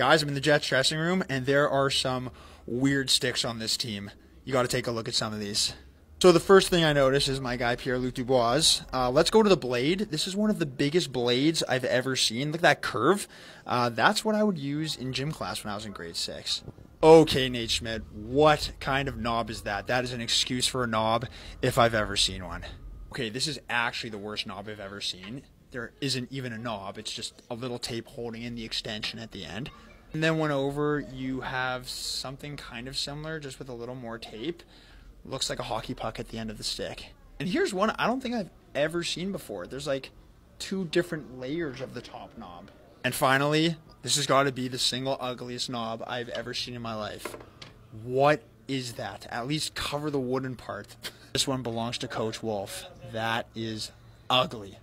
Guys, I'm in the Jets dressing room, and there are some weird sticks on this team. You got to take a look at some of these. So the first thing I notice is my guy Pierre-Luc Dubois. Uh, let's go to the blade. This is one of the biggest blades I've ever seen. Look at that curve. Uh, that's what I would use in gym class when I was in grade six. Okay, Nate Schmidt, what kind of knob is that? That is an excuse for a knob if I've ever seen one. Okay, this is actually the worst knob I've ever seen. There isn't even a knob, it's just a little tape holding in the extension at the end. And then one over, you have something kind of similar, just with a little more tape. Looks like a hockey puck at the end of the stick. And here's one I don't think I've ever seen before. There's like two different layers of the top knob. And finally, this has got to be the single ugliest knob I've ever seen in my life. What is that? At least cover the wooden part. This one belongs to Coach Wolf. That is ugly.